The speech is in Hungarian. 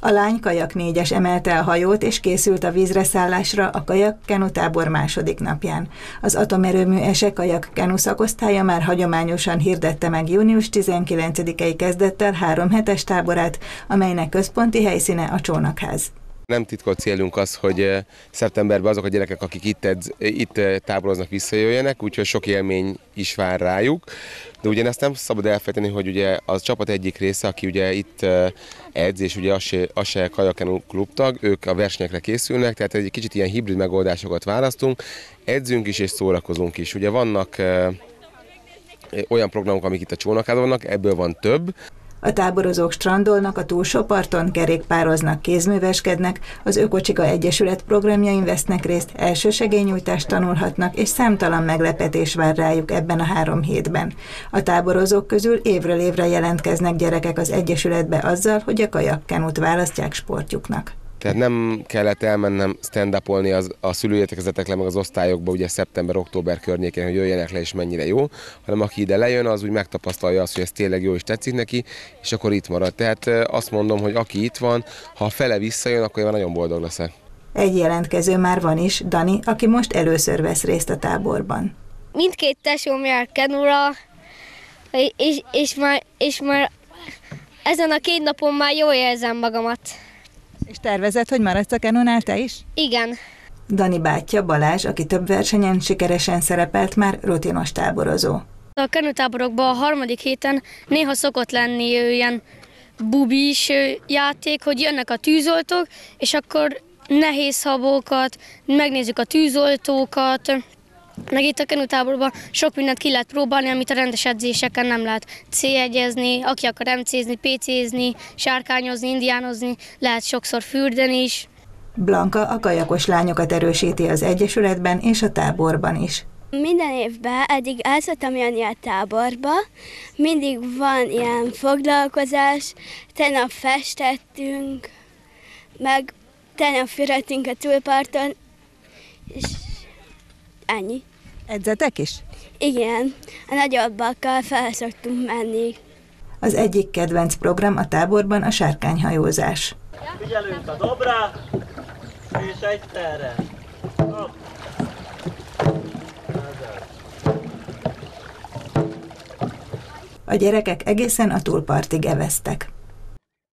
A lány kajak négyes emelte a hajót, és készült a vízre szállásra a kajak kenutábor második napján. Az atomerőmű Ese kajak kenu szakosztálya már hagyományosan hirdette meg június 19-i kezdettel három hetes táborát, amelynek központi helyszíne a csónakház. Nem titkolt célunk az, hogy szeptemberben azok a gyerekek, akik itt, edz, itt táboroznak, visszajöjjenek, úgyhogy sok élmény is vár rájuk. De ugye ezt nem szabad elfelejteni, hogy ugye az csapat egyik része, aki ugye itt edz, és ugye az se Kajakenu klubtag, ők a versenyekre készülnek, tehát egy kicsit ilyen hibrid megoldásokat választunk, edzünk is és szórakozunk is. Ugye vannak olyan programok, amik itt a csónakádon vannak, ebből van több, a táborozók strandolnak a túlsó parton, kerékpároznak, kézműveskednek, az Ökocsika Egyesület programjain vesznek részt, elsősegélynyújtást tanulhatnak, és számtalan meglepetés vár rájuk ebben a három hétben. A táborozók közül évről évre jelentkeznek gyerekek az Egyesületbe azzal, hogy a kajakkenút választják sportjuknak. Tehát nem kellett elmennem stand upolni az, a szülőértekezetekre, meg az osztályokba, ugye szeptember-október környékén, hogy jöjjenek le és mennyire jó, hanem aki ide lejön, az úgy megtapasztalja azt, hogy ez tényleg jó és tetszik neki, és akkor itt marad. Tehát azt mondom, hogy aki itt van, ha a fele visszajön, akkor én nagyon boldog leszek. Egy jelentkező már van is, Dani, aki most először vesz részt a táborban. Mindkét tesóm jár kenura, és, és, már, és már ezen a két napon már jól érzem magamat. És tervezed, hogy maradsz a Kenonál te is? Igen. Dani bátyja Balázs, aki több versenyen sikeresen szerepelt, már rutinos táborozó. A kenőtáborokban a harmadik héten néha szokott lenni ilyen bubis játék, hogy jönnek a tűzoltók, és akkor nehéz habókat, megnézzük a tűzoltókat, meg itt a kenutáborban sok mindent ki lehet próbálni, amit a rendes edzéseken nem lehet C-egyezni, aki akar MC-zni, PC-zni, sárkányozni, indiánozni, lehet sokszor fürdeni is. Blanka a kajakos lányokat erősíti az Egyesületben és a táborban is. Minden évben eddig el szoktam jönni a táborba, mindig van ilyen foglalkozás, tegnap festettünk, meg tegnap fürödtünk a túlparton, és ennyi. Edzetek is? Igen, a nagyobbakkal fel szoktunk menni. Az egyik kedvenc program a táborban a sárkányhajózás. Figyelünk a dobra, és egyszerre. Hopp. A gyerekek egészen a túlpartig eveztek.